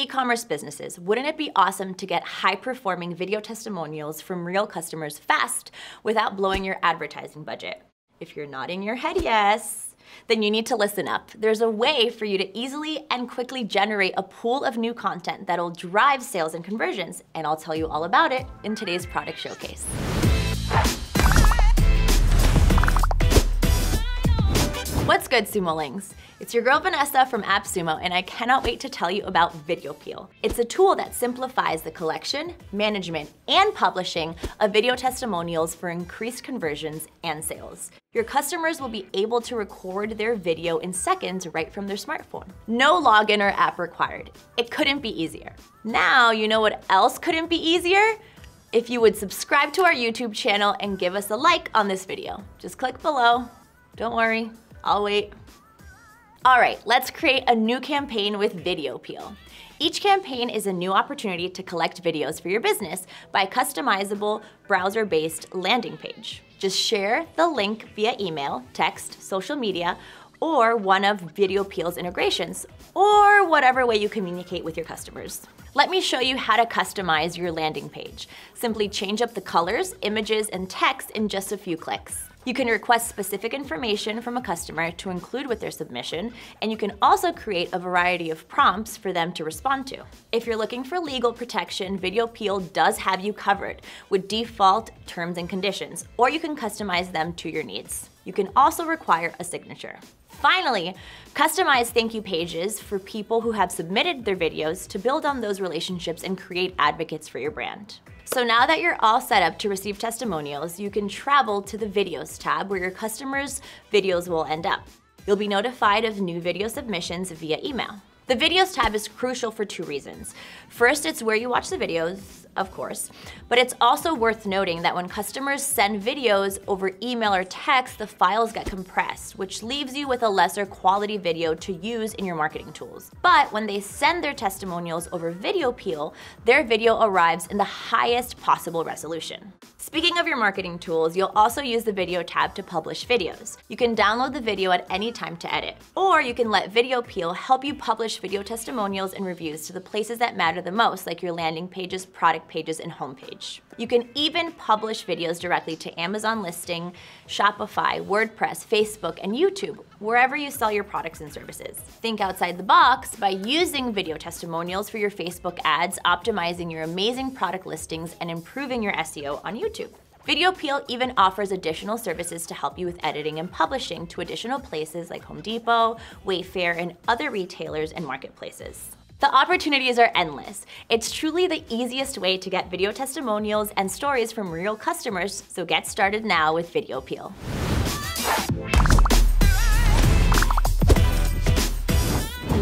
E-commerce businesses, wouldn't it be awesome to get high-performing video testimonials from real customers fast without blowing your advertising budget? If you're nodding your head yes, then you need to listen up. There's a way for you to easily and quickly generate a pool of new content that'll drive sales and conversions, and I'll tell you all about it in today's product showcase. What's good, Sumolings? It's your girl Vanessa from AppSumo, and I cannot wait to tell you about VideoPeel. It's a tool that simplifies the collection, management, and publishing of video testimonials for increased conversions and sales. Your customers will be able to record their video in seconds right from their smartphone. No login or app required. It couldn't be easier. Now you know what else couldn't be easier? If you would subscribe to our YouTube channel and give us a like on this video. Just click below. Don't worry, I'll wait. All right, let's create a new campaign with VideoPeel. Each campaign is a new opportunity to collect videos for your business by a customizable browser-based landing page. Just share the link via email, text, social media, or one of VideoPeel's integrations, or whatever way you communicate with your customers. Let me show you how to customize your landing page. Simply change up the colors, images, and text in just a few clicks. You can request specific information from a customer to include with their submission, and you can also create a variety of prompts for them to respond to. If you're looking for legal protection, VideoPeel does have you covered with default terms and conditions, or you can customize them to your needs. You can also require a signature. Finally, customize thank you pages for people who have submitted their videos to build on those relationships and create advocates for your brand. So now that you're all set up to receive testimonials, you can travel to the Videos tab where your customers' videos will end up. You'll be notified of new video submissions via email. The Videos tab is crucial for two reasons. First, it's where you watch the videos, of course. But it's also worth noting that when customers send videos over email or text, the files get compressed, which leaves you with a lesser quality video to use in your marketing tools. But when they send their testimonials over VideoPeel, their video arrives in the highest possible resolution. Speaking of your marketing tools, you'll also use the Video tab to publish videos. You can download the video at any time to edit, or you can let VideoPeel help you publish video testimonials and reviews to the places that matter the most, like your landing pages, product pages and homepage. You can even publish videos directly to Amazon listing, Shopify, WordPress, Facebook, and YouTube, wherever you sell your products and services. Think outside the box by using video testimonials for your Facebook ads, optimizing your amazing product listings, and improving your SEO on YouTube. VideoPeel even offers additional services to help you with editing and publishing to additional places like Home Depot, Wayfair, and other retailers and marketplaces. The opportunities are endless. It's truly the easiest way to get video testimonials and stories from real customers, so get started now with VideoPeel.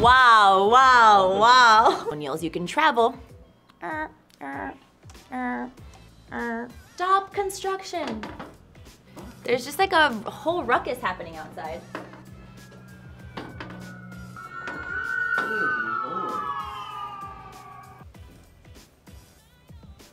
Wow, wow, wow. Testimonials, you can travel. Uh, uh, uh, Stop construction. There's just like a whole ruckus happening outside.